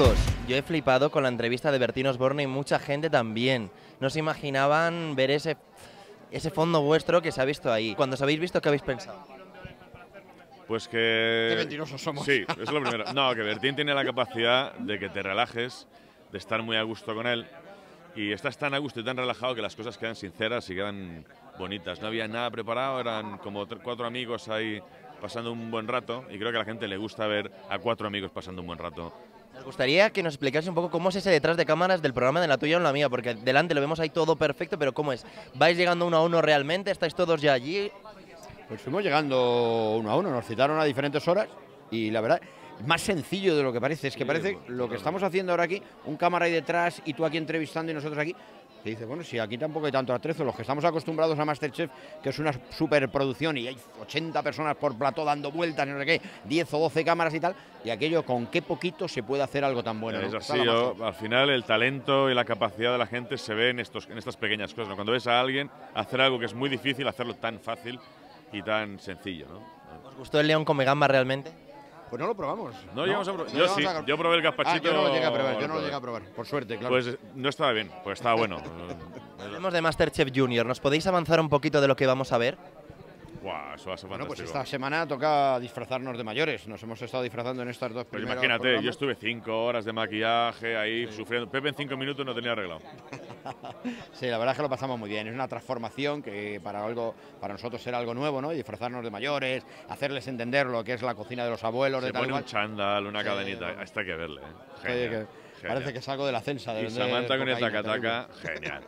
Chicos, yo he flipado con la entrevista de Bertín Osborne y mucha gente también. No se imaginaban ver ese, ese fondo vuestro que se ha visto ahí. Cuando os habéis visto, ¿qué habéis pensado? Pues que... Qué mentirosos somos. Sí, eso es lo primero. No, que Bertín tiene la capacidad de que te relajes, de estar muy a gusto con él. Y estás tan a gusto y tan relajado que las cosas quedan sinceras y quedan bonitas. No había nada preparado, eran como cuatro amigos ahí pasando un buen rato. Y creo que a la gente le gusta ver a cuatro amigos pasando un buen rato. Nos gustaría que nos explicase un poco cómo es ese detrás de cámaras del programa de la tuya o la mía, porque delante lo vemos ahí todo perfecto, pero ¿cómo es? ¿Vais llegando uno a uno realmente? ¿Estáis todos ya allí? Pues fuimos llegando uno a uno, nos citaron a diferentes horas y la verdad, más sencillo de lo que parece. Es que parece lo que estamos haciendo ahora aquí, un cámara ahí detrás y tú aquí entrevistando y nosotros aquí. Que dice, bueno, si aquí tampoco hay tanto atrezo, los que estamos acostumbrados a Masterchef, que es una superproducción y hay 80 personas por plató dando vueltas, y no sé qué, 10 o 12 cámaras y tal, y aquello con qué poquito se puede hacer algo tan bueno. ¿no? es así, yo- al final el talento y la capacidad de la gente se ve en, estos, en estas pequeñas cosas. ¿no? Cuando ves a alguien hacer algo que es muy difícil, hacerlo tan fácil y tan sencillo. ¿no? ¿Os gustó el león con gamba realmente? Pues no lo probamos. No llegamos a probar. no Yo llegamos sí, a- yo probé el Ah, gazpachito. yo no lo llegué a probar, yo no lo llegué a probar, por suerte, claro. Pues no estaba bien, pues estaba bueno. Hablemos de Masterchef Junior. ¿Nos podéis avanzar un poquito de lo que vamos a ver? Buah, eso va a ser Bueno, pues fantástico. esta semana toca disfrazarnos de mayores. Nos hemos estado disfrazando en estas dos Pues primeras imagínate, programas. yo estuve cinco horas de maquillaje ahí sufriendo. Pepe en cinco minutos no tenía arreglado. Sí, la verdad es que lo pasamos muy bien. Es una transformación que para algo, para nosotros era algo nuevo, ¿no? Y disfrazarnos de mayores, hacerles entender lo que es la cocina de los abuelos, Se de tal pone un chándal, una Sí, cadenita. Hasta hay que verle. ¿eh? Oye, que parece que salgo de la censa. De Y Samantha con el cocaína, taca-taca, genial,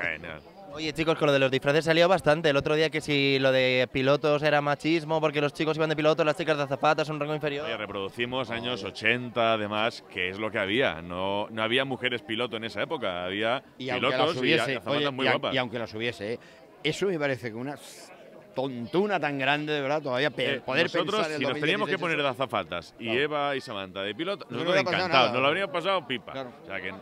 genial. Oye, chicos, con lo de los disfraces salió bastante. El otro día que si lo de pilotos era machismo, porque los chicos iban de pilotos, las chicas de azafatas, un rango inferior. Oye, reproducimos años 80, además, que es lo que había. No, no había mujeres piloto en esa época, había Y pilotos y hubiese, azafatas oye, muy y, guapas. y aunque las hubiese, ¿eh? eso me parece que una tontuna tan grande, de verdad, todavía pe- Eh, poder nosotros, pensar en el si nos teníamos que 2016 poner de azafatas y Claro. Eva y Samantha de piloto, No nosotros pasado encantados, nos lo habríamos pasado pipa. Claro. O sea que